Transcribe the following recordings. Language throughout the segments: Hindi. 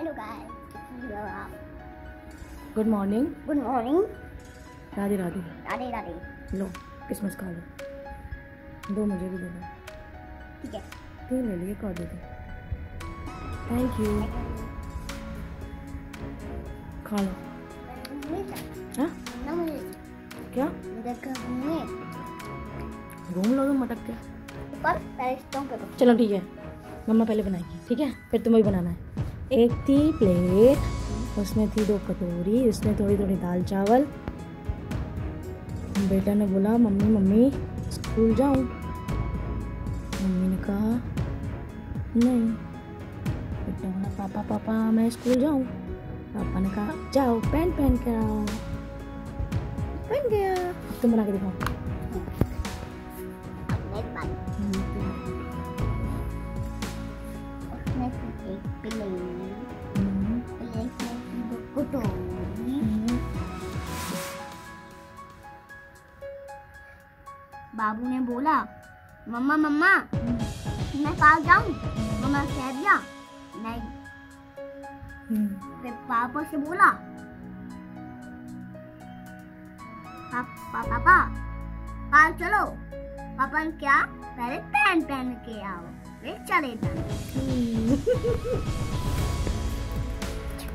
Hello guys good morning good morning Radhe Radhe. Radhe Radhe. लो किसमस खा लो। दो मुझे भी दे दो। ठीक है। तीन ले लिए कर दे दो। थैंक यू खा लो। हाँ? क्या? घूम लो तुम मटक के। ऊपर पहले स्टोन पे चलो ठीक है। मम्मा पहले बनाएगी ठीक है? फिर तुम्हें भी बनाना है। एक थी प्लेट, उसमें थी दो कटोरी उसमें थोड़ी थोड़ी दाल चावल। बेटा ने बोला, मम्मी मम्मी, स्कूल जाऊँ मम्मी ने कहा, नहीं। बेटा बोला, पापा पापा, मैं स्कूल जाऊँ। पापा ने कहा, जाओ, पैंट पहन के आओ। पहन गया। तुम बना के दिखाओ बाबू ने बोला मम्मा मम्मा मैं पास जाऊँ? मम्मा कह दिया नहीं. हम्म। फिर पापा से बोला पापा पापा पास चलो। पापा ने क्या? पहले पैन पहन के आओ फिर चले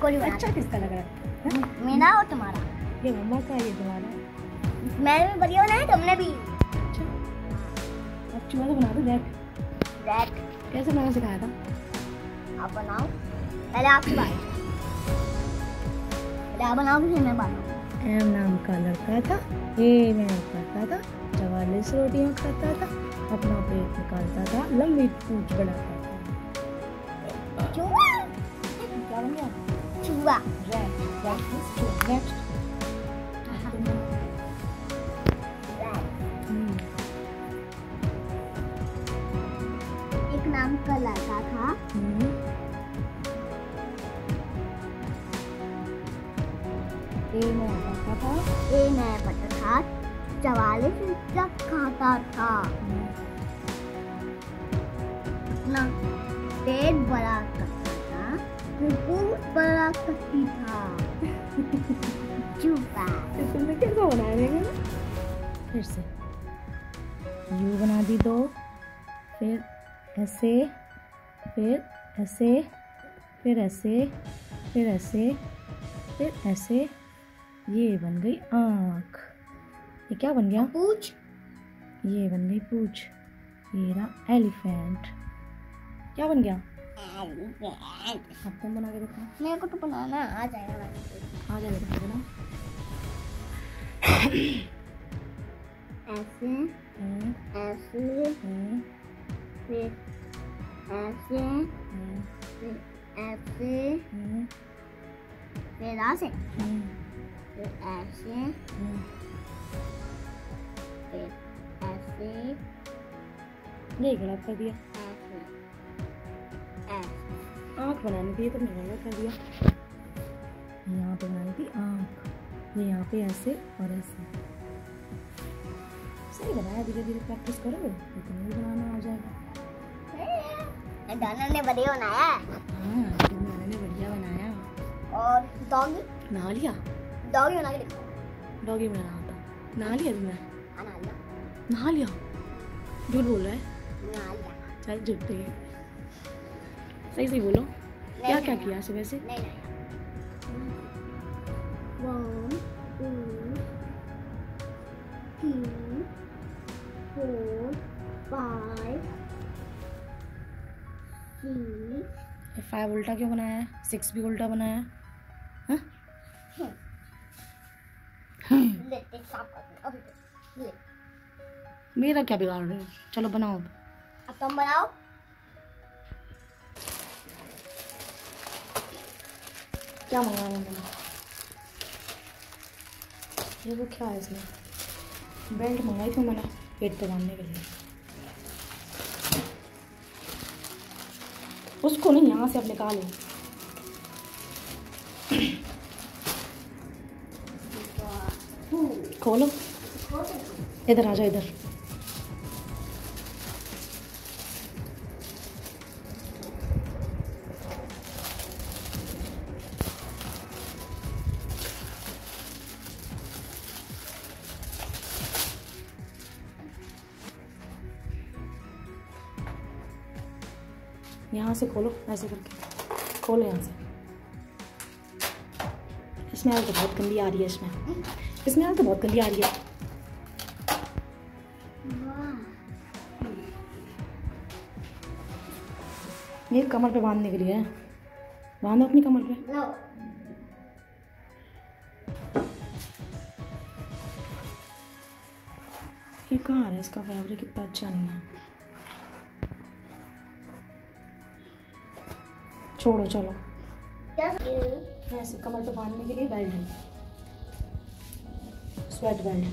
कोई अच्छा किसका लग रहा है? मेरा और तुम्हारा। ये मम्मा का ये तुम्हारा। मैंने भी बढ़िया बनाया तुमने भी। चूहा तो बना दो देख। देख। कैसे बनाना सिखाया था? आप बनाओ। पहले आपकी बात पहले आप बनाओ फिर मैं बनाऊँ। एम नाम का लड़का था ये मैं करता था चवालीस रोटियाँ खाता था अपना पेट निकालता था लंबी पूछ बढ़ाता था। चूहा? क्या बन गया? चूहा। रैट मीन्स चूहा था ये मैं पता था चवालीस तक खाता था। अपना पेट बड़ा करता था बड़ा करती था। कैसा बनाया देखा। फिर से। यू बना दी दो, फिर ऐसे फिर ऐसे फिर ऐसे फिर ऐसे फिर ऐसे। ये बन गई आँख। ये क्या बन गया? पूछ। ये बन गई पूछ। ये रहा एलिफेंट। क्या बन गया? अब तुम बना के देखो मेरे को तो बनाना आ जाएगा। आ जाएगा बनाओ ऐसे। ऐसे। हम्म, फिर ऐसे। हम्म, फिर ऐसे फिर ऐसे हम्म, फिर ऐसे हम्म। फिर ऐसे कर दिया आँख बनानी थी तुमने गलत कर दिया यहाँ पे बनानी थी आँख ये यहाँ पे ऐसे और ऐसे सही बनाया धीरे धीरे प्रैक्टिस तो तुम्हें भी बनाना आ जाएगा ने बढ़िया बनाया हाँ ने बढ़िया बनाया और डॉगी नहा लिया डॉगी बना के देखो डॉगी बनाना आता नहा लिया तुमने नहा लिया झूठ बोल रहा है? चल झूठ है। सही सही बोलो। क्या क्या। किया सुबह से? One two three four five six five उल्टा क्यों बनाया है? सिक्स भी उल्टा बनाया है हाँ? मेरा क्या बिगाड़ रहे हो? चलो बनाओ अब। अब तुम बनाओ। क्या मंगाया मैंने ये वो क्या है इसमें? बेल्ट मंगाई थी मैंने पेट पे बांधने के लिए। उसको नहीं यहाँ से अब निकालो। खोलो। इधर आ जाओ इधर। यहाँ से खोलो ऐसे करके। खोलो यहाँ से। स्मेल तो बहुत गंदी आ रही है इसमें। स्मेल तो बहुत गंदी आ रही है। ये कमर पे बांधने के लिए है। बांधो अपनी कमर पे। ये कहाँ है इसका फैब्रिक इतना अच्छा नहीं है। छोड़ो चलो। क्या ऐसे कमर पे बांधने के लिए बेल्ट है। स्वेट बेल्ट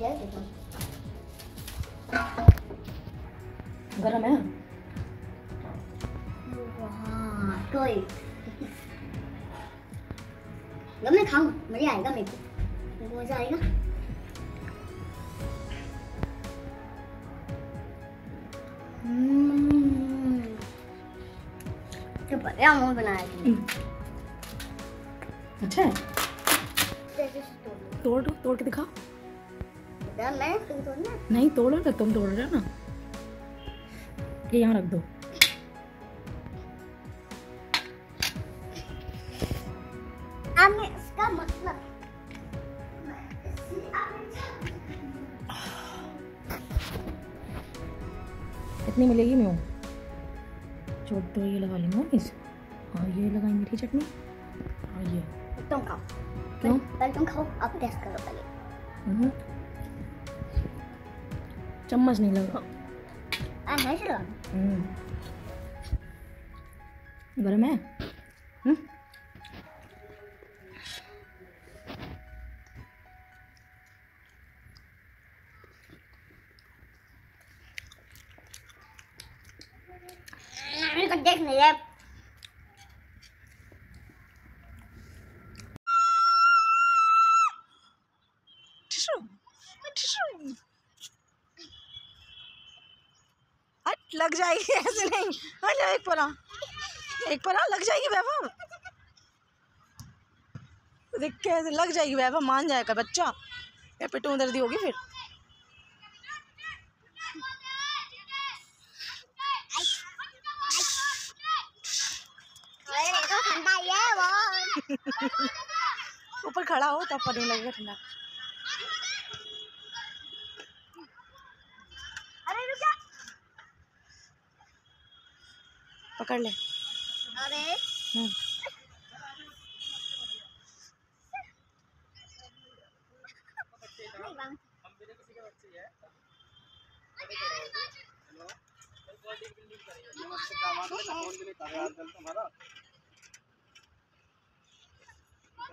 ये देखो गरम है? हाँ जब मैं खाऊं मज़ा आएगा मेरे को मेरे को। मज़ा आएगा। हम्म। तो बढ़िया मुँह बनाया तुमने अच्छा है। तोड़ तोड़ दो तोड़ के मैं तुम तोड़ना नहीं तोड़ो ना तुम तोड़ रहे हो ना। ये यहाँ रख दो। इसका मतलब कितनी मिलेगी मैं तो ये लगा लूँगा इस और ये लगाई मीठी चटनी। और ये। तुम खाओ। क्यों? पहले तुम खाओ आप टेस्ट करो पहले। हम्म। चम्मच नहीं लगा। आ है चलो हम्म। गरम है? देख नहीं रहा लग जाएगी ऐसे नहीं। हट एक परा एक परा लग जाएगी वैभव। देख कैसे लग जाएगी वैभव, मान जाएगा बच्चा। या पिटू दर्दी होगी फिर अरे तो ठंडा ही है वो ऊपर खड़ा हो तब पर नहीं लगेगा ठंडा। अरे रुक जा। पकड़ ले। अरे। हम्म।